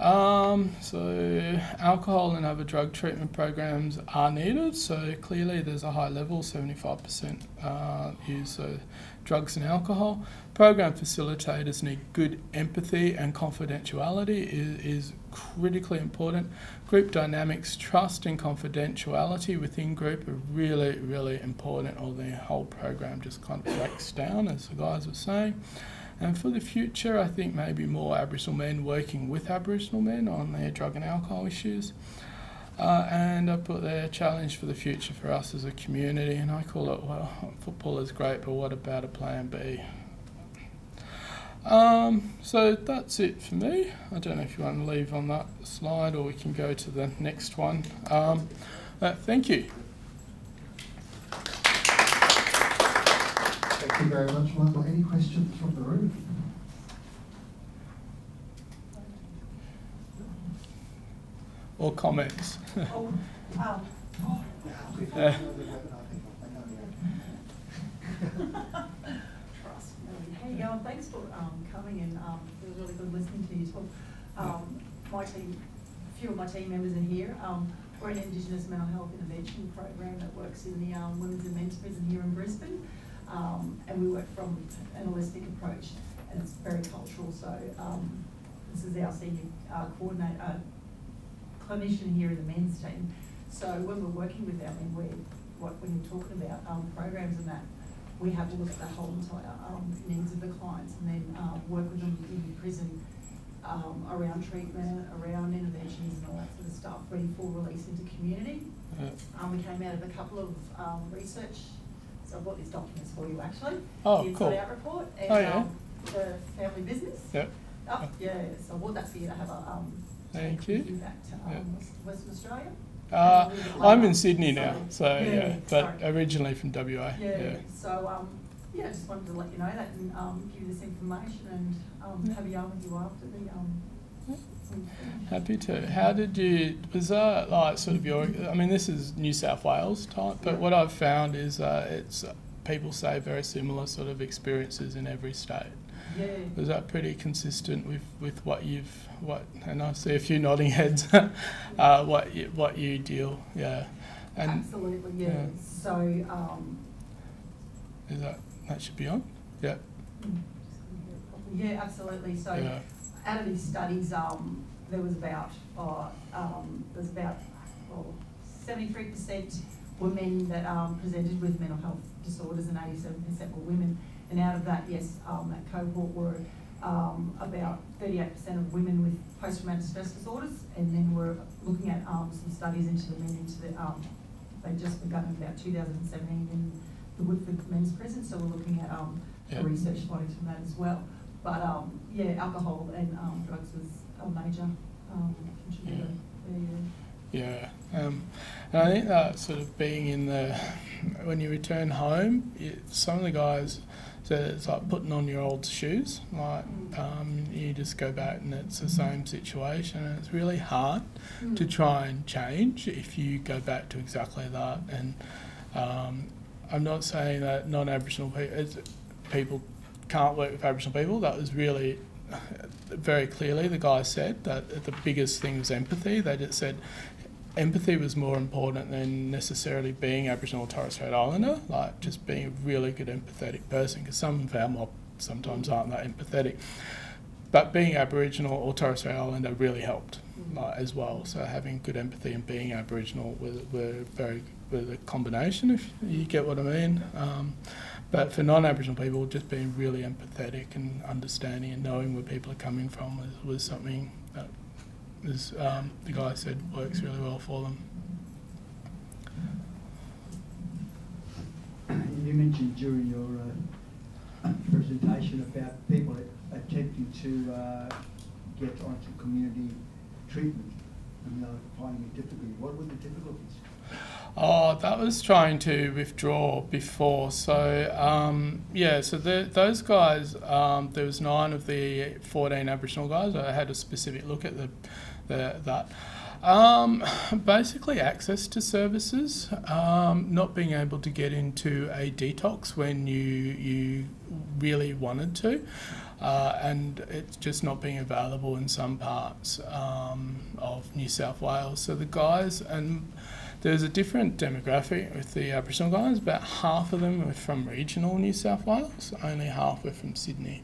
Um, so alcohol and other drug treatment programs are needed. So clearly there's a high level, 75% uh, use of drugs and alcohol. Program facilitators need good empathy and confidentiality is, is critically important. Group dynamics, trust and confidentiality within group are really, really important or the whole program just kind of breaks down as the guys were saying. And for the future, I think maybe more Aboriginal men working with Aboriginal men on their drug and alcohol issues. Uh, and I put their challenge for the future for us as a community, and I call it, well, football is great, but what about a plan B? Um, so that's it for me. I don't know if you want to leave on that slide or we can go to the next one. Um, uh, thank you. Thank you very much, Michael. Any questions from the room? Or comments? oh, um. uh, Trust me. Hey, um, thanks for um, coming and um, it was really good listening to you talk. Um, my team, a few of my team members are here. Um, we're an Indigenous mental health intervention program that works in the um, women's and men's prison here in Brisbane. Um, and we work from an holistic approach and it's very cultural. So um, this is our senior uh, coordinator, uh, clinician here in the men's team. So when we're working with them, and we what when you're talking about um, programs and that, we have to look at the whole entire um, needs of the clients and then um, work with them in prison um, around treatment, around interventions and all that sort of stuff, ready for release into community. Yeah. Um, we came out of a couple of um, research I brought these documents for you actually. Oh, the cool. Out report and oh, yeah. um, the family business. Yep. Oh, yeah. So I brought that for you to have a um, Thank you. back to um, yep. Western Australia. Uh, I'm in Sydney now, so yeah, yeah but sorry. originally from WA. Yeah. yeah. So um, yeah, I just wanted to let you know that and um, give you this information and um, have a yarn with you after the um, Happy to. How did you, was that like sort of your, I mean, this is New South Wales type, but what I've found is uh, it's, uh, people say very similar sort of experiences in every state. Yeah. Was that pretty consistent with, with what you've, what, and I see a few nodding heads, uh, what, you, what you deal, yeah. And, Absolutely, yeah. yeah. So, um, is that, that should be on? Yeah. Yeah, absolutely. So, yeah out of these studies, um, there was about, uh, um, there's about, well, 73% were men that um, presented with mental health disorders and 87% were women. And out of that, yes, um, that cohort were um, about 38% of women with post-traumatic stress disorders. And then we're looking at um, some studies into the men, into the, um, they just begun in about 2017 in the Woodford Men's Prison. So we're looking at um, yep. research findings from that as well. But um, yeah, alcohol and um, drugs was a major um, contributor. Yeah. Yeah, um, and I think that sort of being in the when you return home, it, some of the guys said it's like putting on your old shoes. Like um, you just go back and it's the same situation, and it's really hard Mm. to try and change if you go back to exactly that. And um, I'm not saying that non-Aboriginal people, people can't work with Aboriginal people. That was really very clearly the guy said that the biggest thing was empathy. They just said empathy was more important than necessarily being Aboriginal or Torres Strait Islander, like just being a really good empathetic person, because some of our mob sometimes aren't that empathetic. But being Aboriginal or Torres Strait Islander really helped as well. So having good empathy and being Aboriginal were, were very were the combination, if you get what I mean. Um, but for non-Aboriginal people, just being really empathetic and understanding and knowing where people are coming from was, was something that was, um, the guy said works really well for them. You mentioned during your uh, presentation about people attempting to uh, get onto community treatment and uh, finding it difficult. What were the difficulties? Oh, that was trying to withdraw before. So um, yeah, so the, those guys, um, there was nine of the fourteen Aboriginal guys. I had a specific look at the, the that. Um, basically, access to services, um, not being able to get into a detox when you you really wanted to, uh, and it's just not being available in some parts um, of New South Wales. So the guys and there's a different demographic with the uh, Aboriginal guys. About half of them are from regional New South Wales, only half were from Sydney,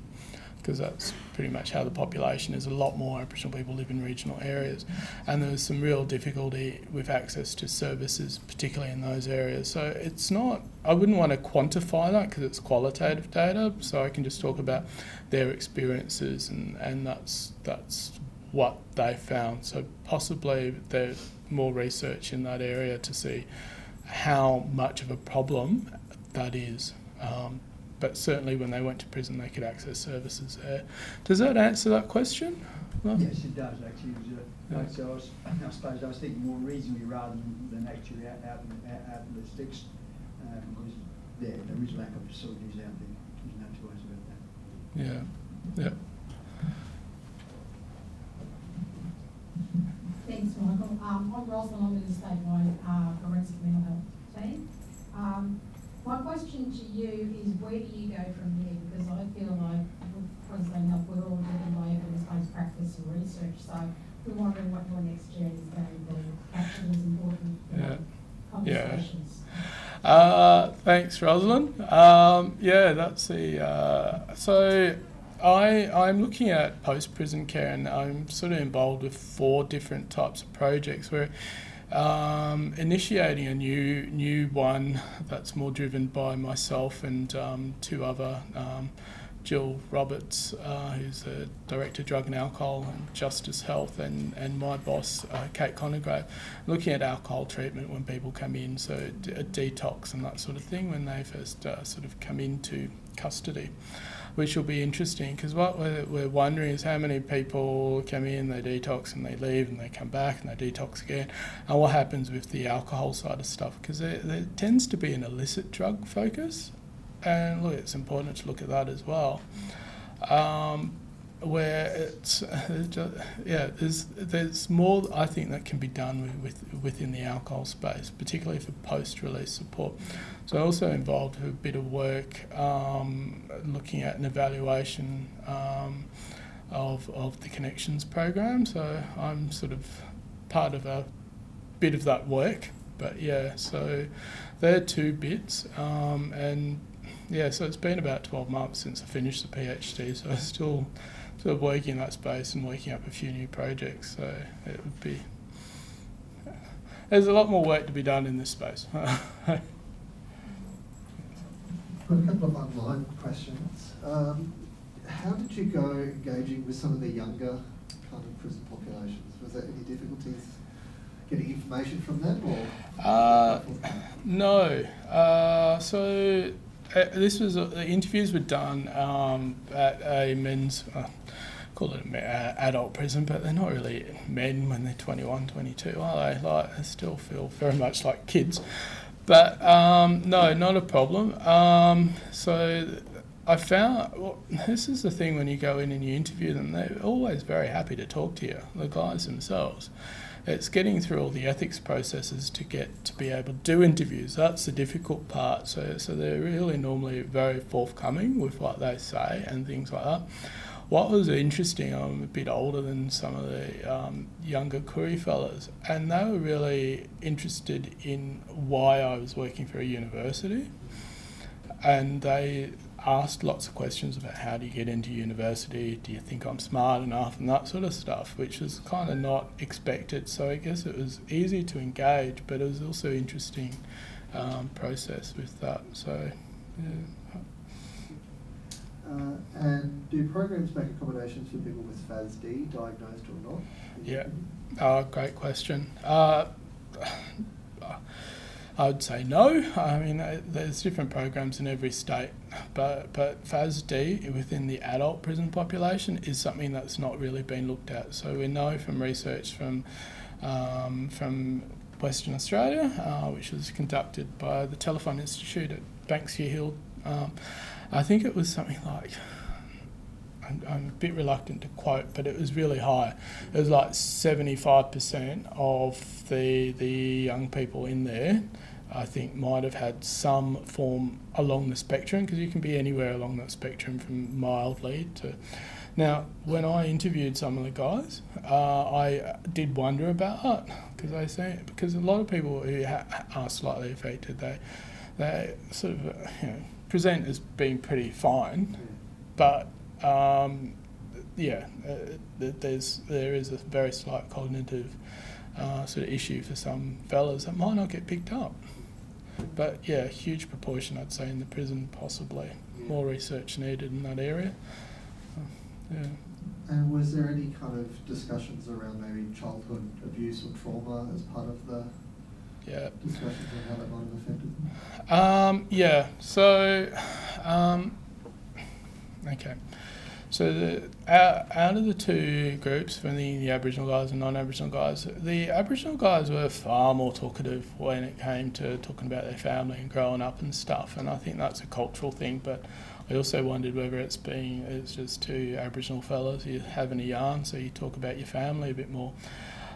because that's pretty much how the population is. A lot more Aboriginal people live in regional areas, and there was some real difficulty with access to services, particularly in those areas. So it's not, I wouldn't want to quantify that because it's qualitative data, so I can just talk about their experiences, and, and that's, that's what they found. So possibly there's more research in that area to see how much of a problem that is. Um, but certainly when they went to prison, they could access services there. Does that answer that question? No? Yes, it does actually. It was, uh, Yeah. So I, was, I suppose I was thinking more reasonably rather than, than actually out, out, in- out, in the sticks, um, because yeah, there is lack of facilities out there. There's no ways about that. Yeah, yeah. Thanks, Michael. Um, I'm Rosalind, I'm in the statewide uh, forensic mental health team. Um, my question to you is where do you go from here? Because I feel like with Queensland Health, we're all driven by evidence-based practice and research. So we're wondering what your next journey is going to be. Capture those important Yeah. conversations. Uh, thanks, Rosalind. Um, yeah, that's the. Uh, so, I I'm looking at post prison care, and I'm sort of involved with four different types of projects. Where um, initiating a new new one that's more driven by myself and um, two other. Um, Jill Roberts, uh, who's the Director of Drug and Alcohol and Justice Health, and, and my boss, uh, Kate Conigrave, looking at alcohol treatment when people come in, so a detox and that sort of thing when they first uh, sort of come into custody, which will be interesting because what we're, we're wondering is how many people come in, they detox and they leave and they come back and they detox again, and what happens with the alcohol side of stuff because there, there tends to be an illicit drug focus and look, it's important to look at that as well. Um, where it's yeah, there's there's more I think that can be done with, with within the alcohol space, particularly for post-release support. So I also involved a bit of work um, looking at an evaluation um, of of the connections program. So I'm sort of part of a bit of that work. But yeah, so they're two bits, um, and yeah, so it's been about 12 months since I finished the PhD, so I'm still sort of working in that space and working up a few new projects. So it would be there's a lot more work to be done in this space. Got a couple of online questions. Um, how did you go engaging with some of the younger kind of prison populations? Was there any difficulties getting information from them, or? Uh, no. Uh, so uh, this was uh, the interviews were done um, at a men's uh, call it an adult prison, but they're not really men when they're 21, 22, are they? Like, they still feel very much like kids. But um, no, not a problem. Um, so I found well, this is the thing when you go in and you interview them, they're always very happy to talk to you, the guys themselves. It's getting through all the ethics processes to get to be able to do interviews. That's the difficult part. So, so they're really normally very forthcoming with what they say and things like that. What was interesting, I'm a bit older than some of the um, younger Koori fellas, and they were really interested in why I was working for a university. And they asked lots of questions about how do you get into university, do you think I'm smart enough, and that sort of stuff, which was kind of not expected. So I guess it was easy to engage, but it was also interesting um, process with that. So, yeah. Uh, and do programs make accommodations for people with FASD, diagnosed or not? Yeah, uh, great question. Uh, I would say no. I mean, uh, there's different programs in every state, but but FASD within the adult prison population is something that's not really been looked at. So we know from research from um, from Western Australia, uh, which was conducted by the Telethon Institute at Banksia Hill. Um, I think it was something like I'm, I'm, a bit reluctant to quote, but it was really high. It was like 75% of the the young people in there I think might have had some form along the spectrum because you can be anywhere along that spectrum from mildly to. Now, when I interviewed some of the guys, uh, I did wonder about because I say because a lot of people who are slightly affected, they they sort of you know, present as being pretty fine, but um, yeah, uh, there's there is a very slight cognitive uh, sort of issue for some fellas that might not get picked up. But yeah, huge proportion, I'd say, in the prison, possibly. More research needed in that area. Uh, yeah. And was there any kind of discussions around maybe childhood abuse or trauma as part of the yeah. discussions on how that might have affected them? Um, yeah, so, um, okay. So the, out, out of the two groups, from the, the Aboriginal guys and non-Aboriginal guys, the Aboriginal guys were far more talkative when it came to talking about their family and growing up and stuff. And I think that's a cultural thing. But I also wondered whether it's being it's just two Aboriginal fellas you having a yarn, so you talk about your family a bit more.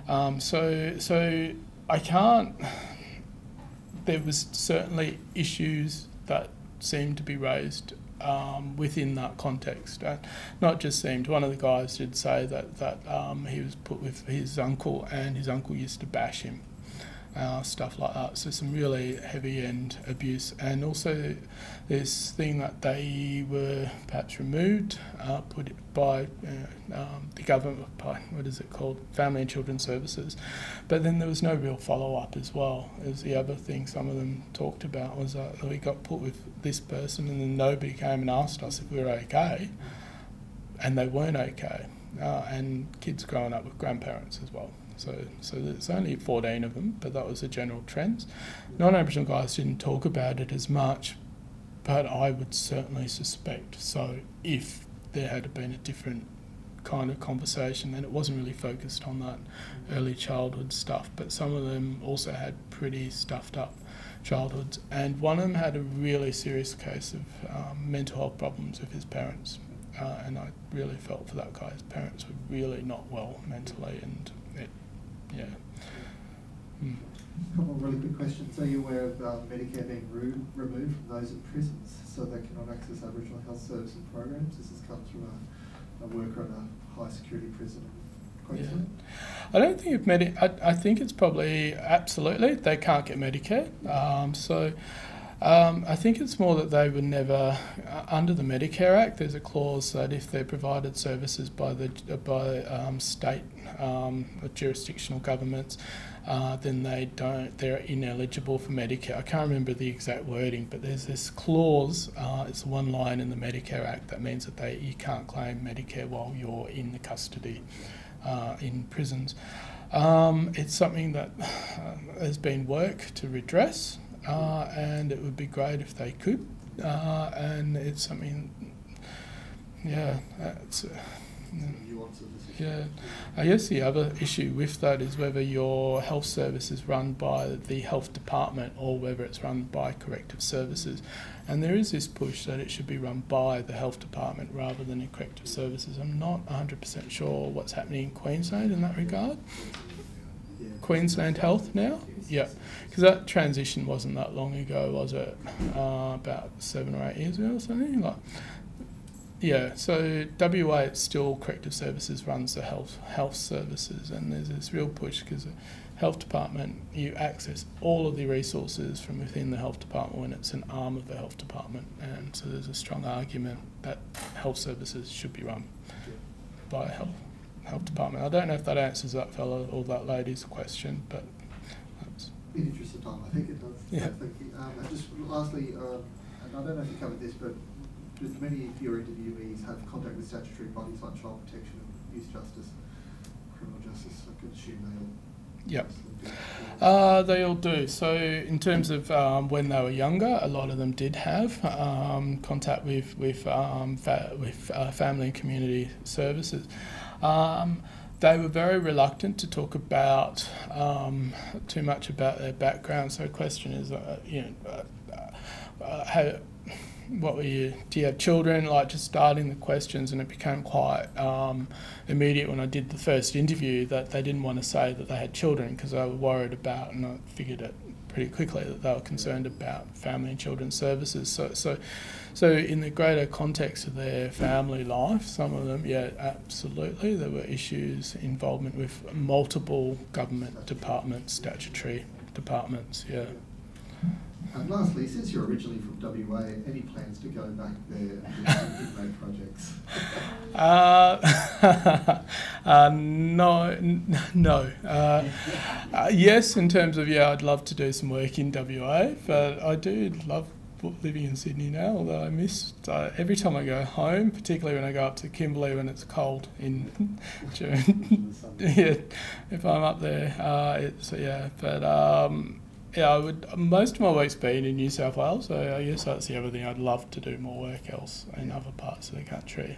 Um, so so I can't. There was certainly issues that seemed to be raised um, within that context. Uh, not just seemed, one of the guys did say that, that um, he was put with his uncle and his uncle used to bash him uh, stuff like that. So some really heavy end abuse, and also this thing that they were perhaps removed, uh, put by uh, um, the government by what is it called, Family and Children Services, but then there was no real follow up as well. As the other thing some of them talked about was that we got put with this person, and then nobody came and asked us if we were okay, and they weren't okay. Uh, and kids growing up with grandparents as well. So, so there's only 14 of them, but that was the general trends. Non-Aboriginal guys didn't talk about it as much, but I would certainly suspect so if there had been a different kind of conversation, then it wasn't really focused on that early childhood stuff. But some of them also had pretty stuffed up childhoods, and one of them had a really serious case of um, mental health problems with his parents. Uh, and I really felt for that guy. His parents were really not well mentally, and yeah. A couple of really quick questions. Are you aware of um, Medicare being re removed from those in prisons so they cannot access Aboriginal health services and programs? This has come from a, a worker in a high security prison in Queensland. Yeah. I don't think if Medi- I, I think it's probably absolutely they can't get Medicare. Um, so um, I think it's more that they were never uh, under the Medicare Act. There's a clause that if they're provided services by the by um, state um, jurisdictional governments, uh, then they don't. They're ineligible for Medicare. I can't remember the exact wording, but there's this clause. Uh, it's one line in the Medicare Act that means that they you can't claim Medicare while you're in the custody uh, in prisons. Um, it's something that uh, has been work to redress uh, and it would be great if they could. Uh, and it's something, yeah, it's, uh, Yeah. nuance of this issue. Yeah, I guess the other issue with that is whether your health service is run by the health department or whether it's run by corrective services. And there is this push that it should be run by the health department rather than in corrective services. I'm not 100% sure what's happening in Queensland in that regard. Yeah. Queensland Health now? Yeah, because that transition wasn't that long ago, was it? Uh, about seven or eight years ago or something. Like, yeah. So WA, it's still corrective services runs the health health services, and there's this real push because the health department you access all of the resources from within the health department when it's an arm of the health department, and so there's a strong argument that health services should be run by health health department. I don't know if that answers that fellow or that lady's question, but that's, In the interest of time, I think it does. Yeah. Thank you. Um, and just lastly, um, and I don't know if you covered this, but many of your interviewees have contact with statutory bodies like child protection and youth justice, criminal justice? I could assume they all. Yep. do. Uh, they all do. So, in terms of um, when they were younger, a lot of them did have um, contact with with um, fa- with uh, family and community services. Um, they were very reluctant to talk about um, too much about their background. So, the question is, uh, you know, uh, uh, how, what were you? Do you have children? Like just starting the questions, and it became quite um, immediate when I did the first interview that they didn't want to say that they had children because they were worried about, and I figured it pretty quickly that they were concerned about family and children's services. So, so, so in the greater context of their family life, some of them, yeah, absolutely, there were issues involvement with multiple government departments, statutory departments, yeah. And lastly, since you're originally from WA, any plans to go back there and do projects? Uh, uh, no, n- no. Uh, uh, yes, in terms of yeah, I'd love to do some work in WA, but I do love living in Sydney now. Although I miss uh, every time I go home, particularly when I go up to Kimberley when it's cold in June. yeah, if I'm up there, uh, it's yeah, but. Um, yeah, I would. Most of my work's been in New South Wales, so I guess that's the other thing. I'd love to do more work else in other parts of the country.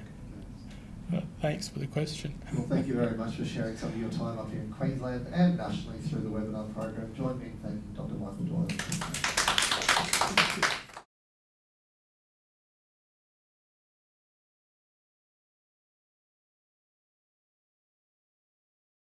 But thanks for the question. Well, thank you very much for sharing some of your time up here in Queensland and nationally through the webinar program. Join me in thanking Dr. Michael Doyle.